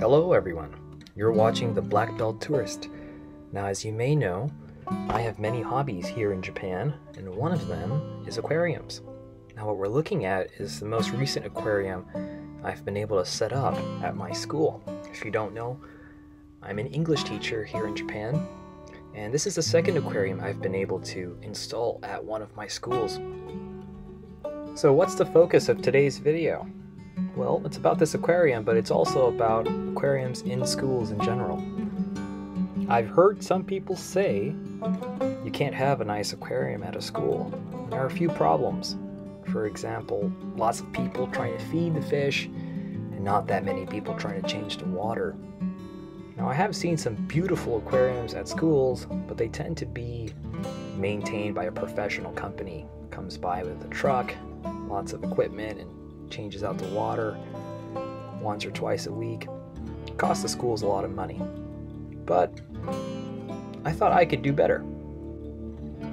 Hello, everyone. You're watching The Black Belt Tourist. Now, as you may know, I have many hobbies here in Japan, and one of them is aquariums. Now, what we're looking at is the most recent aquarium I've been able to set up at my school. If you don't know, I'm an English teacher here in Japan, and this is the second aquarium I've been able to install at one of my schools. So, what's the focus of today's video? Well, it's about this aquarium, but it's also about aquariums in schools in general. I've heard some people say you can't have a nice aquarium at a school. There are a few problems. For example, lots of people trying to feed the fish, and not that many people trying to change the water. Now, I have seen some beautiful aquariums at schools, but they tend to be maintained by a professional company. Comes by with a truck, lots of equipment, and changes out the water once or twice a week. It costs the schools a lot of money. But I thought I could do better.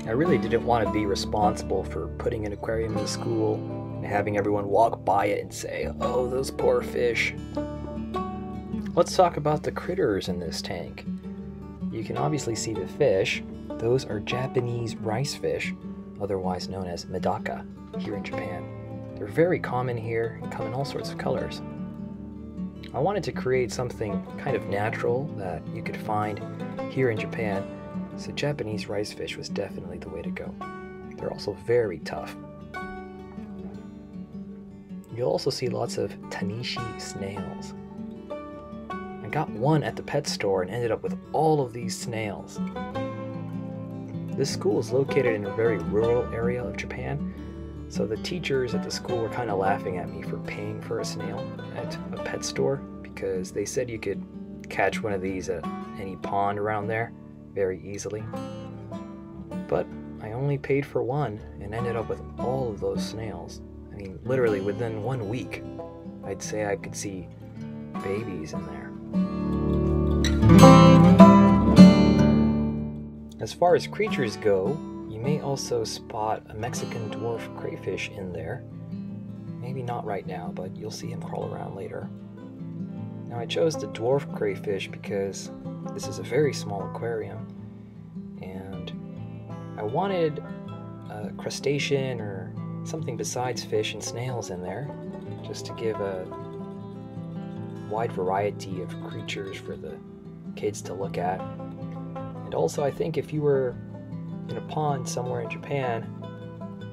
I really didn't want to be responsible for putting an aquarium in the school and having everyone walk by it and say, oh, those poor fish. Let's talk about the critters in this tank. You can obviously see the fish. Those are Japanese rice fish, otherwise known as medaka, here in Japan. They're very common here and come in all sorts of colors. I wanted to create something kind of natural that you could find here in Japan, so Japanese rice fish was definitely the way to go. They're also very tough. You'll also see lots of Tanishi snails. I got one at the pet store and ended up with all of these snails. This school is located in a very rural area of Japan, so the teachers at the school were kind of laughing at me for paying for a snail at a pet store because they said you could catch one of these at any pond around there very easily. But I only paid for one and ended up with all of those snails. I mean, literally within one week, I'd say I could see babies in there. As far as creatures go, you may also spot a Mexican dwarf crayfish in there. Maybe not right now, but you'll see him crawl around later. Now I chose the dwarf crayfish because this is a very small aquarium and I wanted a crustacean or something besides fish and snails in there just to give a wide variety of creatures for the kids to look at. And also I think if you were in a pond somewhere in Japan,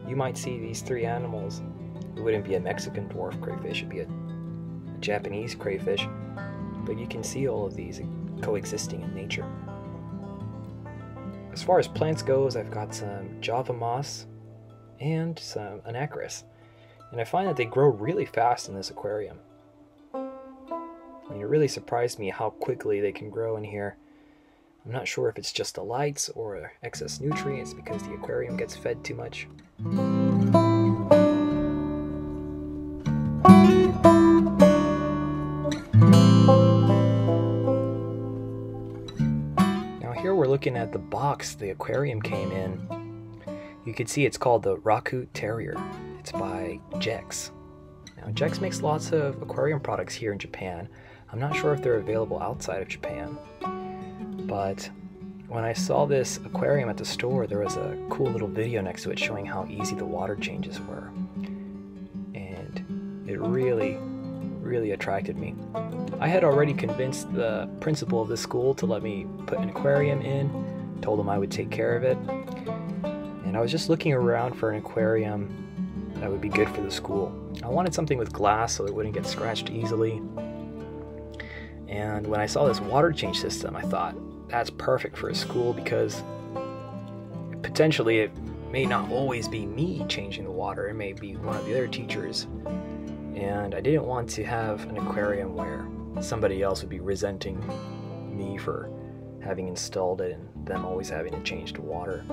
you might see these three animals. It wouldn't be a Mexican dwarf crayfish, it'd be a, a Japanese crayfish, but you can see all of these coexisting in nature. As far as plants goes, I've got some Java moss and some Anacharis, and I find that they grow really fast in this aquarium. I mean, it really surprised me how quickly they can grow in here I'm not sure if it's just the lights or excess nutrients because the aquarium gets fed too much. Now here we're looking at the box the aquarium came in. You can see it's called the Raku Terior. It's by GEX. Now GEX makes lots of aquarium products here in Japan. I'm not sure if they're available outside of Japan. But when I saw this aquarium at the store, there was a cool little video next to it showing how easy the water changes were. And it really, really attracted me. I had already convinced the principal of the school to let me put an aquarium in, told him I would take care of it. And I was just looking around for an aquarium that would be good for the school. I wanted something with glass so it wouldn't get scratched easily. And when I saw this water change system, I thought, that's perfect for a school because potentially it may not always be me changing the water, it may be one of the other teachers. And I didn't want to have an aquarium where somebody else would be resenting me for having installed it and them always having to change the water.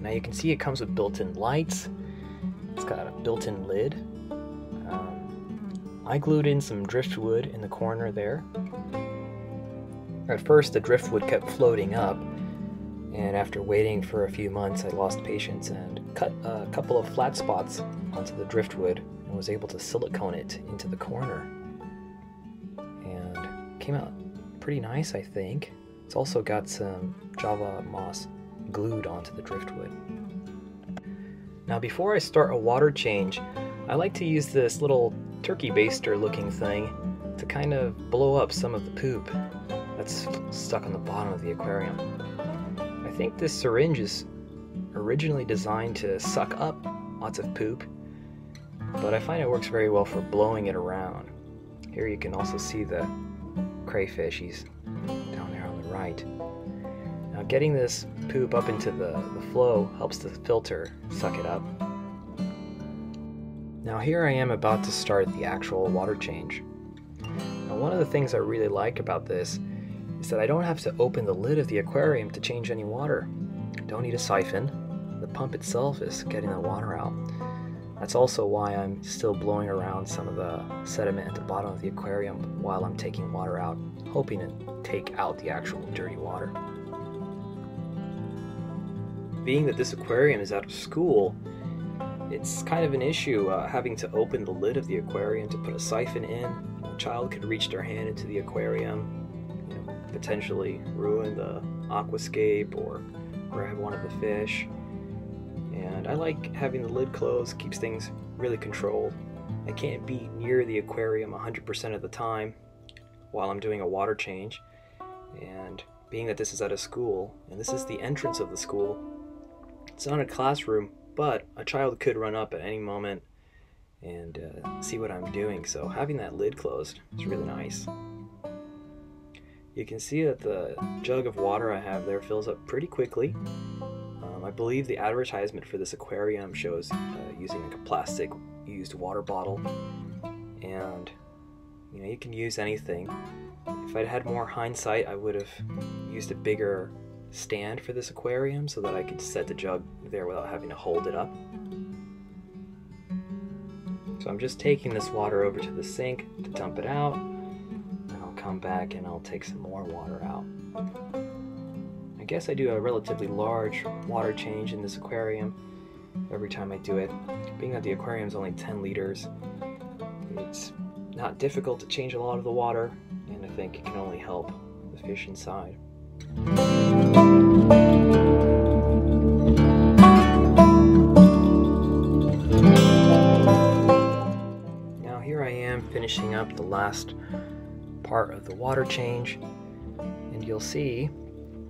Now you can see it comes with built-in lights. It's got a built-in lid. Um, I glued in some driftwood in the corner there at first, the driftwood kept floating up, and after waiting for a few months, I lost patience and cut a couple of flat spots onto the driftwood and was able to silicone it into the corner. And came out pretty nice, I think. It's also got some Java moss glued onto the driftwood. Now before I start a water change, I like to use this little turkey baster looking thing to kind of blow up some of the poop that's stuck on the bottom of the aquarium. I think this syringe is originally designed to suck up lots of poop, but I find it works very well for blowing it around. Here you can also see the crayfish, he's down there on the right. Now getting this poop up into the, the flow helps the filter suck it up. Now here I am about to start the actual water change. Now one of the things I really like about this is that I don't have to open the lid of the aquarium to change any water. I don't need a siphon. The pump itself is getting the water out. That's also why I'm still blowing around some of the sediment at the bottom of the aquarium while I'm taking water out, hoping to take out the actual dirty water. Being that this aquarium is out of school, it's kind of an issue uh, having to open the lid of the aquarium to put a siphon in. A child could reach their hand into the aquarium, potentially ruin the aquascape or grab one of the fish. And I like having the lid closed, keeps things really controlled. I can't be near the aquarium 100% of the time while I'm doing a water change. And being that this is at a school, and this is the entrance of the school, it's not a classroom, but a child could run up at any moment and uh, see what I'm doing. So having that lid closed is really nice. You can see that the jug of water I have there fills up pretty quickly. Um, I believe the advertisement for this aquarium shows uh, using like a plastic used water bottle. And you know, you can use anything. If I'd had more hindsight, I would have used a bigger stand for this aquarium so that I could set the jug there without having to hold it up. So I'm just taking this water over to the sink to dump it out come back and I'll take some more water out. I guess I do a relatively large water change in this aquarium every time I do it. Being that the aquarium is only 10 liters, it's not difficult to change a lot of the water, and I think it can only help the fish inside. Now here I am finishing up the last part of the water change and you'll see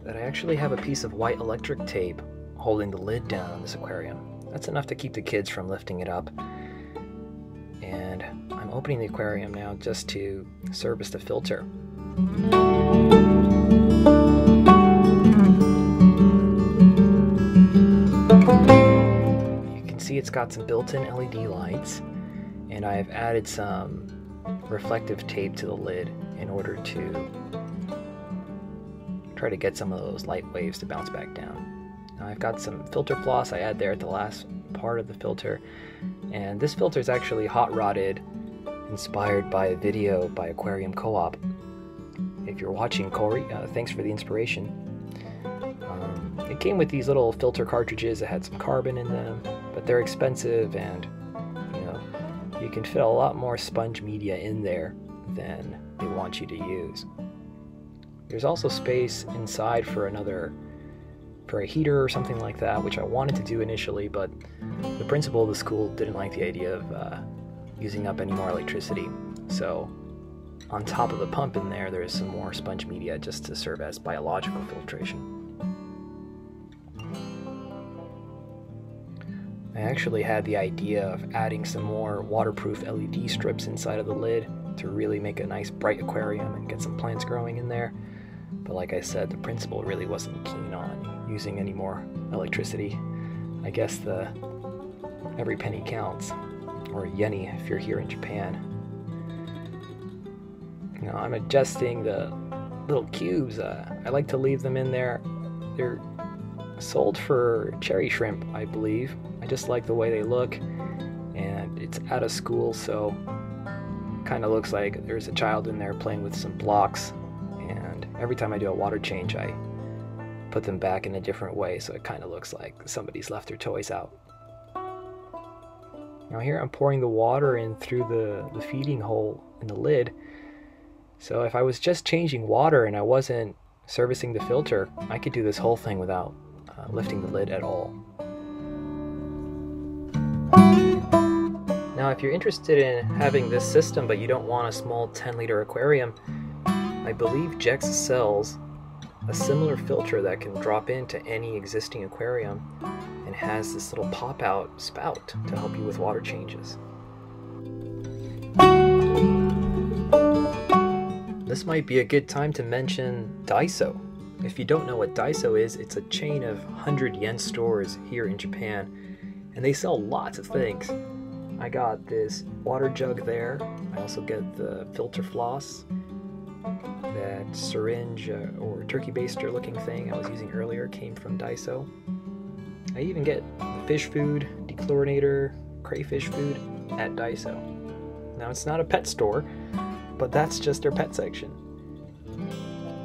that I actually have a piece of white electric tape holding the lid down on this aquarium. That's enough to keep the kids from lifting it up. And I'm opening the aquarium now just to service the filter. You can see it's got some built-in LED lights and I have added some reflective tape to the lid in order to try to get some of those light waves to bounce back down. Now I've got some filter floss I add there at the last part of the filter and this filter is actually hot rodded inspired by a video by Aquarium Co-op. If you're watching Corey, uh, thanks for the inspiration. Um, it came with these little filter cartridges that had some carbon in them, but they're expensive and you know you can fit a lot more sponge media in there than they want you to use. There's also space inside for another, for a heater or something like that, which I wanted to do initially, but the principal of the school didn't like the idea of uh, using up any more electricity. So on top of the pump in there, there is some more sponge media just to serve as biological filtration. I actually had the idea of adding some more waterproof LED strips inside of the lid to really make a nice bright aquarium and get some plants growing in there. But like I said, the principal really wasn't keen on using any more electricity. I guess the every penny counts, or yenny if you're here in Japan. Know, I'm adjusting the little cubes. Uh, I like to leave them in there. They're sold for cherry shrimp, I believe. I just like the way they look, and it's out of school, so kind of looks like there's a child in there playing with some blocks and every time I do a water change I put them back in a different way so it kind of looks like somebody's left their toys out. Now here I'm pouring the water in through the, the feeding hole in the lid So if I was just changing water and I wasn't servicing the filter, I could do this whole thing without uh, lifting the lid at all. Now, if you're interested in having this system but you don't want a small 10 liter aquarium, I believe GEX sells a similar filter that can drop into any existing aquarium and has this little pop out spout to help you with water changes. This might be a good time to mention Daiso. If you don't know what Daiso is, it's a chain of 100 yen stores here in Japan, and they sell lots of things. I got this water jug there. I also get the filter floss, that syringe uh, or turkey baster looking thing I was using earlier came from Daiso. I even get the fish food, dechlorinator, crayfish food at Daiso. Now it's not a pet store, but that's just their pet section.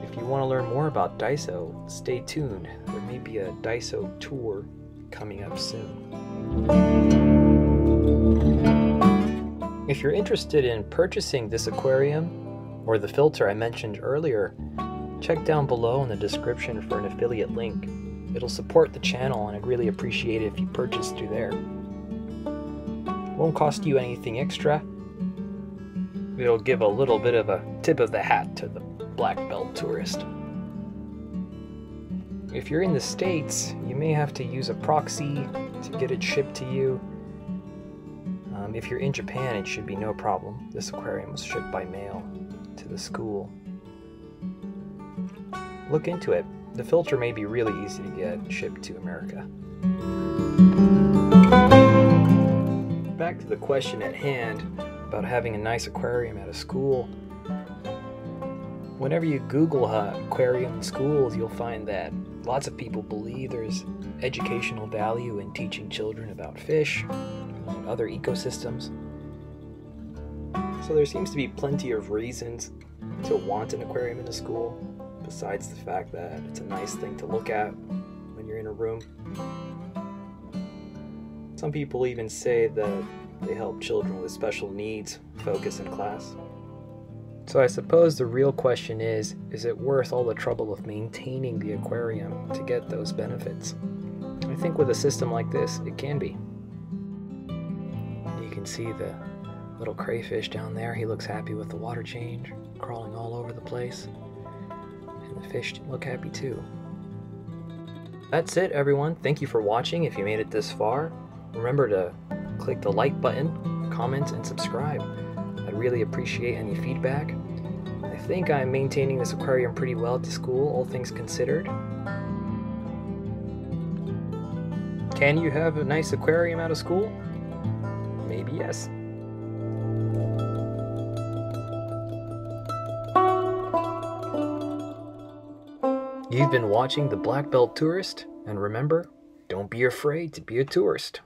If you want to learn more about Daiso, stay tuned. There may be a Daiso tour coming up soon. If you're interested in purchasing this aquarium or the filter I mentioned earlier, check down below in the description for an affiliate link. It'll support the channel and I'd really appreciate it if you purchase through there. Won't cost you anything extra. It'll give a little bit of a tip of the hat to the black belt tourist. If you're in the States, you may have to use a proxy to get it shipped to you. If you're in Japan, it should be no problem. This aquarium was shipped by mail to the school. Look into it. The filter may be really easy to get shipped to America. Back to the question at hand about having a nice aquarium at a school. Whenever you Google uh, aquarium schools, you'll find that lots of people believe there's educational value in teaching children about fish, and other ecosystems. So there seems to be plenty of reasons to want an aquarium in a school, besides the fact that it's a nice thing to look at when you're in a room. Some people even say that they help children with special needs focus in class. So I suppose the real question is is it worth all the trouble of maintaining the aquarium to get those benefits? I think with a system like this, it can be You can see the little crayfish down there. He looks happy with the water change, crawling all over the place. And the fish look happy too. That's it, everyone. Thank you for watching if you made it this far. Remember to click the like button, comment, and subscribe. Really appreciate any feedback. I think I'm maintaining this aquarium pretty well the school, all things considered. Can you have a nice aquarium out of school? Maybe yes. You've been watching The Black Belt Tourist, and remember, don't be afraid to be a tourist.